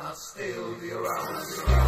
I'll still be around.